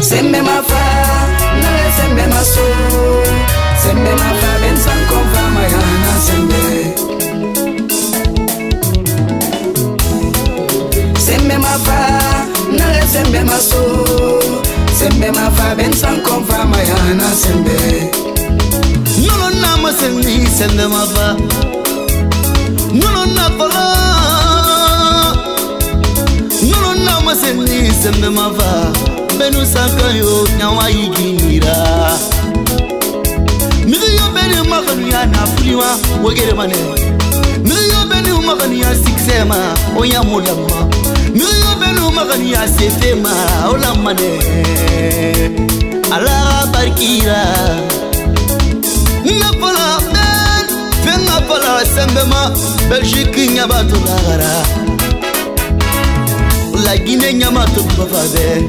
Sembe mafa, nale sembe masu Sembe mafa ben san konfa mayana sembe Sembe mafa, nale sembe masu Sembe mafa ben san konfa mayana sembe Nulo nama semni sembe mafa Nulo nafala Nulo nama semni sembe mafa mbenu sakayo nyawayiginira miiyo mbeni umakanu ya napuliwa wegere manema miiyo mbeni umakanu ya sikisema oyamolama miiyo mbeni umakanu ya sefema olamane alaa barkira napala ben fengapala sembema belgike nyabato lagara lagine nyamato bafabene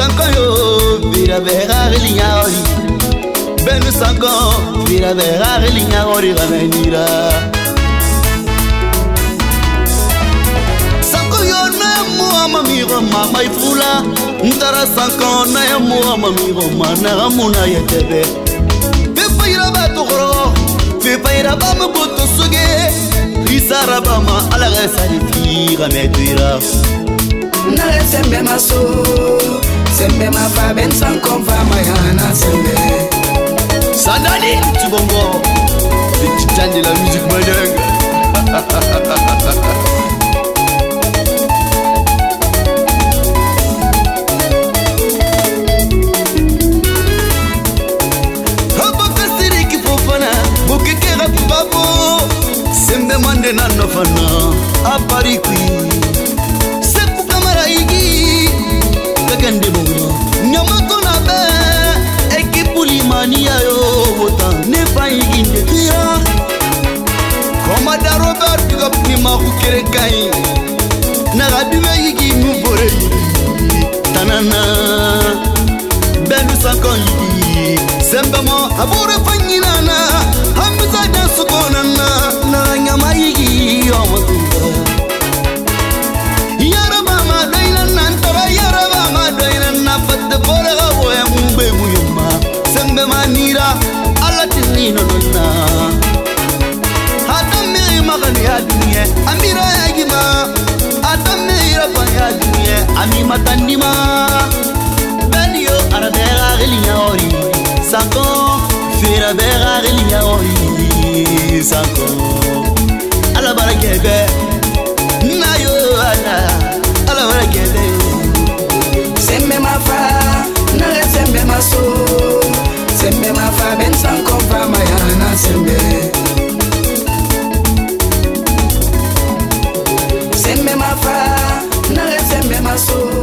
sanko yo vira berare linga oi benu sanko vira berare linga ori ganenira sanko yo na muama miro mama ifula ntara sanko na ya muama miro mana ramuna yetebe pepa ira batu goro pepa ira ba mboto suge risara ba ma ala ga sari fi ga me tuira na sembe maso sembe mafabensankomfa mayana sembe sadani tubongo etitande la musiqe manyanga nanofana aparikui sekukamaraigi kakandebo da robert bigop ni maku kere kai na ga dibe yigi mu bore tanana benu sako yigi sembemo abure fanyinana hamza da sukonana na ranya mayigi yomo No, no, no. matandima Benio ara bega gilinya ori Sako fira bega gilinya ori Sako Ala barakebe Nayo ala Ala barakebe Sembe mafa Nare sembe maso Sembe mafa ben sanko fama yana sembe Sembe mafa Nare sembe maso